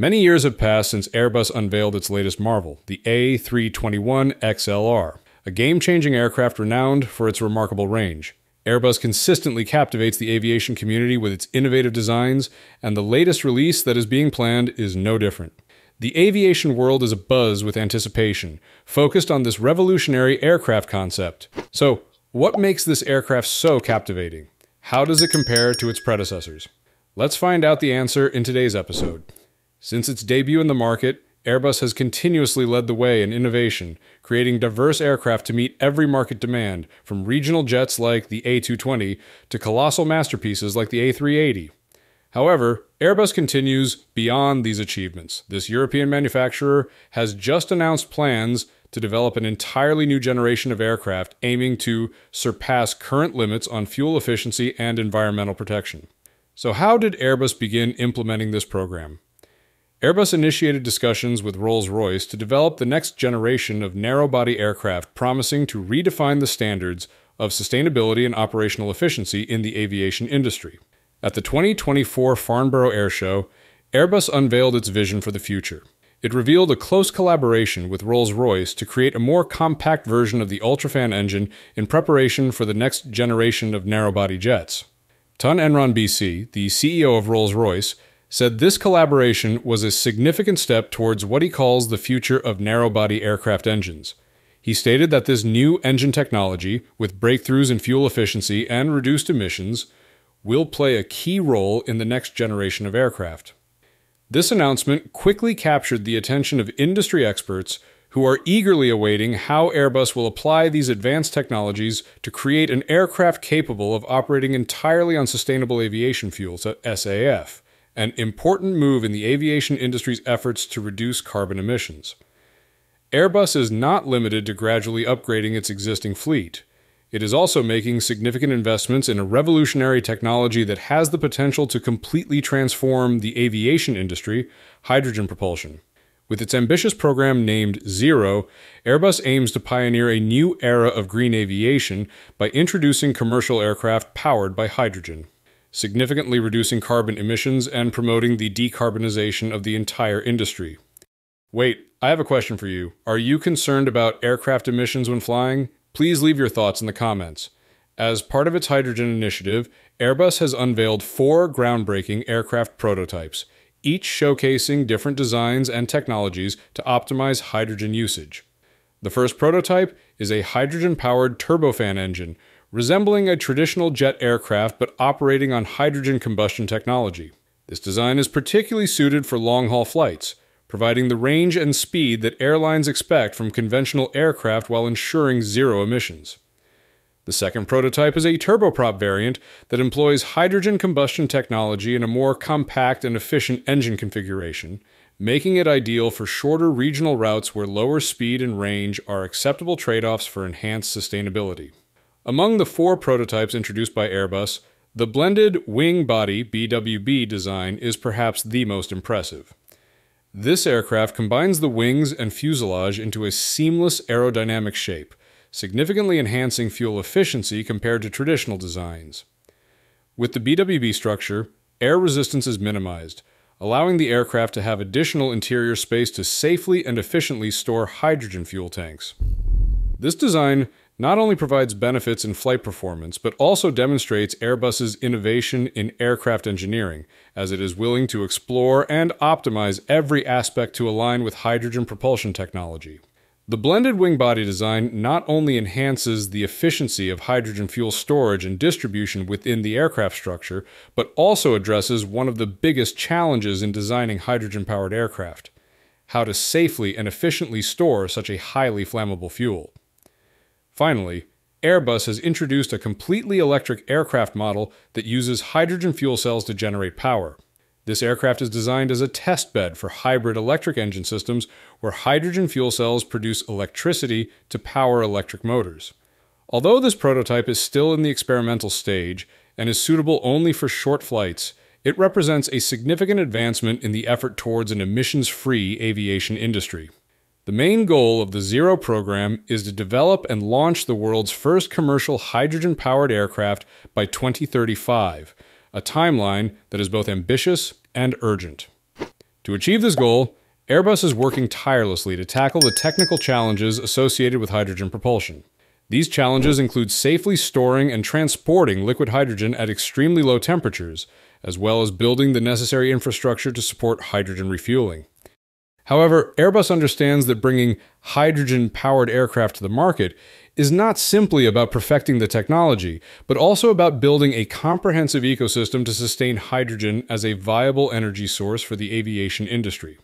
Many years have passed since Airbus unveiled its latest marvel, the A321XLR, a game changing aircraft renowned for its remarkable range. Airbus consistently captivates the aviation community with its innovative designs, and the latest release that is being planned is no different. The aviation world is abuzz with anticipation, focused on this revolutionary aircraft concept. So, what makes this aircraft so captivating? How does it compare to its predecessors? Let's find out the answer in today's episode. Since its debut in the market, Airbus has continuously led the way in innovation, creating diverse aircraft to meet every market demand, from regional jets like the A220 to colossal masterpieces like the A380. However, Airbus continues beyond these achievements. This European manufacturer has just announced plans to develop an entirely new generation of aircraft aiming to surpass current limits on fuel efficiency and environmental protection. So, how did Airbus begin implementing this program? Airbus initiated discussions with Rolls Royce to develop the next generation of narrow body aircraft, promising to redefine the standards of sustainability and operational efficiency in the aviation industry. At the 2024 Farnborough Air Show, Airbus unveiled its vision for the future. It revealed a close collaboration with Rolls Royce to create a more compact version of the Ultrafan engine in preparation for the next generation of narrow body jets. Tufan Erginbilgiç, the CEO of Rolls Royce, said this collaboration was a significant step towards what he calls the future of narrow body aircraft engines. He stated that this new engine technology, with breakthroughs in fuel efficiency and reduced emissions, will play a key role in the next generation of aircraft. This announcement quickly captured the attention of industry experts who are eagerly awaiting how Airbus will apply these advanced technologies to create an aircraft capable of operating entirely on sustainable aviation fuel, SAF an important move in the aviation industry's efforts to reduce carbon emissions. Airbus is not limited to gradually upgrading its existing fleet. It is also making significant investments in a revolutionary technology that has the potential to completely transform the aviation industry hydrogen propulsion. With its ambitious program named Zero, Airbus aims to pioneer a new era of green aviation by introducing commercial aircraft powered by hydrogen significantly reducing carbon emissions and promoting the decarbonization of the entire industry. Wait, I have a question for you. Are you concerned about aircraft emissions when flying? Please leave your thoughts in the comments. As part of its hydrogen initiative, Airbus has unveiled four groundbreaking aircraft prototypes, each showcasing different designs and technologies to optimize hydrogen usage. The first prototype is a hydrogen powered turbofan engine, resembling a traditional jet aircraft but operating on hydrogen combustion technology. This design is particularly suited for long haul flights, providing the range and speed that airlines expect from conventional aircraft while ensuring zero emissions. The second prototype is a turboprop variant that employs hydrogen combustion technology in a more compact and efficient engine configuration, making it ideal for shorter regional routes where lower speed and range are acceptable trade offs for enhanced sustainability. Among the four prototypes introduced by Airbus, the blended wing body BWB design is perhaps the most impressive. This aircraft combines the wings and fuselage into a seamless aerodynamic shape, significantly enhancing fuel efficiency compared to traditional designs. With the BWB structure, air resistance is minimized, allowing the aircraft to have additional interior space to safely and efficiently store hydrogen fuel tanks. This design not only provides benefits in flight performance, but also demonstrates Airbus's innovation in aircraft engineering, as it is willing to explore and optimize every aspect to align with hydrogen propulsion technology. The blended wing body design not only enhances the efficiency of hydrogen fuel storage and distribution within the aircraft structure, but also addresses one of the biggest challenges in designing hydrogen powered aircraft how to safely and efficiently store such a highly flammable fuel. Finally, Airbus has introduced a completely electric aircraft model that uses hydrogen fuel cells to generate power. This aircraft is designed as a test bed for hybrid electric engine systems where hydrogen fuel cells produce electricity to power electric motors. Although this prototype is still in the experimental stage and is suitable only for short flights, it represents a significant advancement in the effort towards an emissions free aviation industry. The main goal of the Zero program is to develop and launch the world's first commercial hydrogen powered aircraft by 2035, a timeline that is both ambitious and urgent. To achieve this goal, Airbus is working tirelessly to tackle the technical challenges associated with hydrogen propulsion. These challenges include safely storing and transporting liquid hydrogen at extremely low temperatures, as well as building the necessary infrastructure to support hydrogen refueling. However, Airbus understands that bringing hydrogen powered aircraft to the market is not simply about perfecting the technology, but also about building a comprehensive ecosystem to sustain hydrogen as a viable energy source for the aviation industry.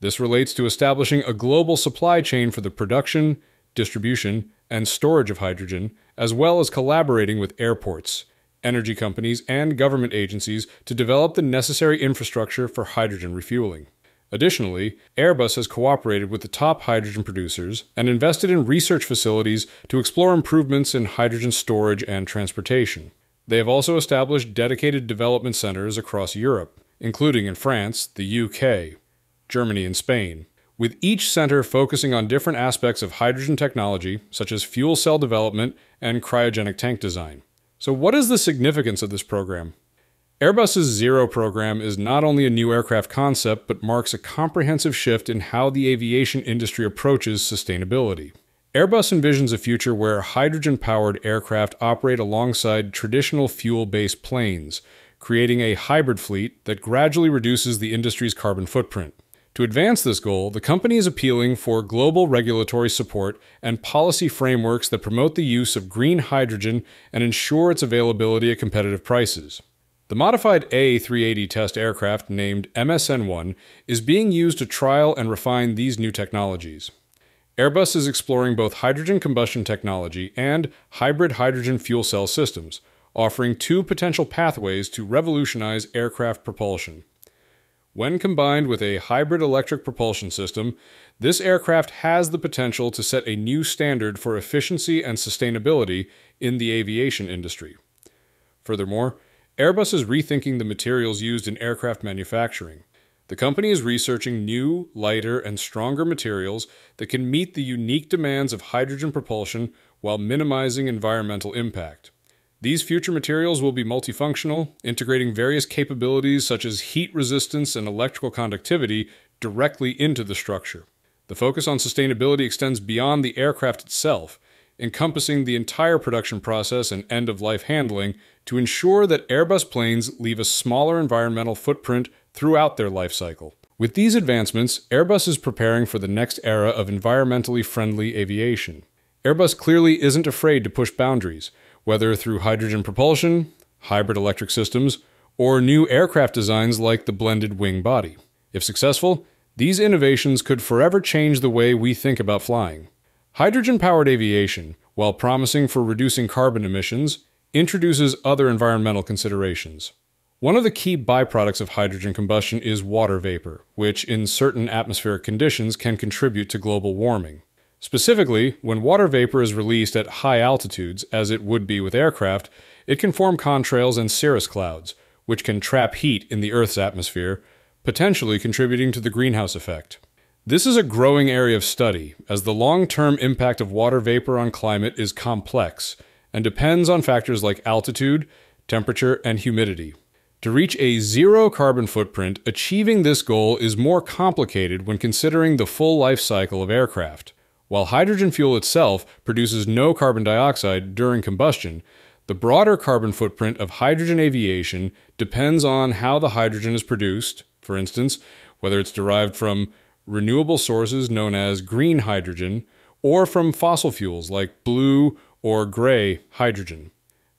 This relates to establishing a global supply chain for the production, distribution, and storage of hydrogen, as well as collaborating with airports, energy companies, and government agencies to develop the necessary infrastructure for hydrogen refueling. Additionally, Airbus has cooperated with the top hydrogen producers and invested in research facilities to explore improvements in hydrogen storage and transportation. They have also established dedicated development centers across Europe, including in France, the UK, Germany, and Spain, with each center focusing on different aspects of hydrogen technology, such as fuel cell development and cryogenic tank design. So, what is the significance of this program? Airbus's Zero program is not only a new aircraft concept, but marks a comprehensive shift in how the aviation industry approaches sustainability. Airbus envisions a future where hydrogen powered aircraft operate alongside traditional fuel based planes, creating a hybrid fleet that gradually reduces the industry's carbon footprint. To advance this goal, the company is appealing for global regulatory support and policy frameworks that promote the use of green hydrogen and ensure its availability at competitive prices. The modified A380 test aircraft named MSN 1 is being used to trial and refine these new technologies. Airbus is exploring both hydrogen combustion technology and hybrid hydrogen fuel cell systems, offering two potential pathways to revolutionize aircraft propulsion. When combined with a hybrid electric propulsion system, this aircraft has the potential to set a new standard for efficiency and sustainability in the aviation industry. Furthermore, Airbus is rethinking the materials used in aircraft manufacturing. The company is researching new, lighter, and stronger materials that can meet the unique demands of hydrogen propulsion while minimizing environmental impact. These future materials will be multifunctional, integrating various capabilities such as heat resistance and electrical conductivity directly into the structure. The focus on sustainability extends beyond the aircraft itself encompassing the entire production process and end of life handling to ensure that Airbus planes leave a smaller environmental footprint throughout their life cycle. With these advancements, Airbus is preparing for the next era of environmentally friendly aviation. Airbus clearly isn't afraid to push boundaries, whether through hydrogen propulsion, hybrid electric systems, or new aircraft designs like the blended wing body. If successful, these innovations could forever change the way we think about flying. Hydrogen powered aviation, while promising for reducing carbon emissions, introduces other environmental considerations. One of the key byproducts of hydrogen combustion is water vapor, which in certain atmospheric conditions can contribute to global warming. Specifically, when water vapor is released at high altitudes, as it would be with aircraft, it can form contrails and cirrus clouds, which can trap heat in the Earth's atmosphere, potentially contributing to the greenhouse effect. This is a growing area of study, as the long term impact of water vapor on climate is complex and depends on factors like altitude, temperature, and humidity. To reach a zero carbon footprint, achieving this goal is more complicated when considering the full life cycle of aircraft. While hydrogen fuel itself produces no carbon dioxide during combustion, the broader carbon footprint of hydrogen aviation depends on how the hydrogen is produced, for instance, whether it's derived from renewable sources known as green hydrogen, or from fossil fuels like blue or gray hydrogen.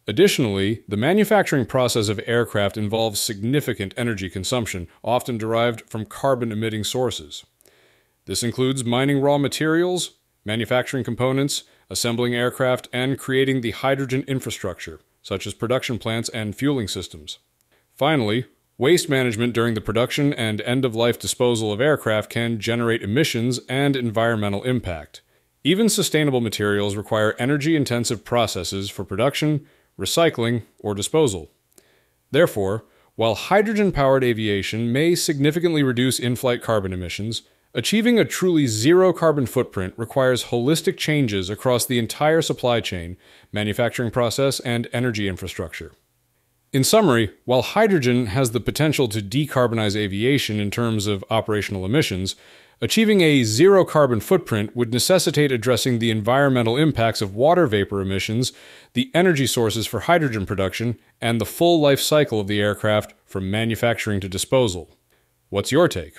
Additionally, the manufacturing process of aircraft involves significant energy consumption, often derived from carbon emitting sources. This includes mining raw materials, manufacturing components, assembling aircraft, and creating the hydrogen infrastructure, such as production plants and fueling systems. Finally, Waste management during the production and end of life disposal of aircraft can generate emissions and environmental impact. Even sustainable materials require energy intensive processes for production, recycling, or disposal. Therefore, while hydrogen powered aviation may significantly reduce in flight carbon emissions, achieving a truly zero carbon footprint requires holistic changes across the entire supply chain, manufacturing process, and energy infrastructure. In summary, while hydrogen has the potential to decarbonize aviation in terms of operational emissions, achieving a zero carbon footprint would necessitate addressing the environmental impacts of water vapor emissions, the energy sources for hydrogen production, and the full life cycle of the aircraft from manufacturing to disposal. What's your take?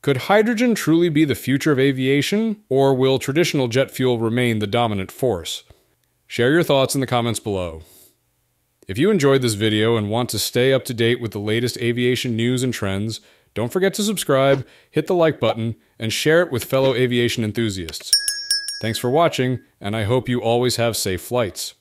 Could hydrogen truly be the future of aviation, or will traditional jet fuel remain the dominant force? Share your thoughts in the comments below. If you enjoyed this video and want to stay up to date with the latest aviation news and trends, don't forget to subscribe, hit the like button, and share it with fellow aviation enthusiasts. Thanks for watching, and I hope you always have safe flights.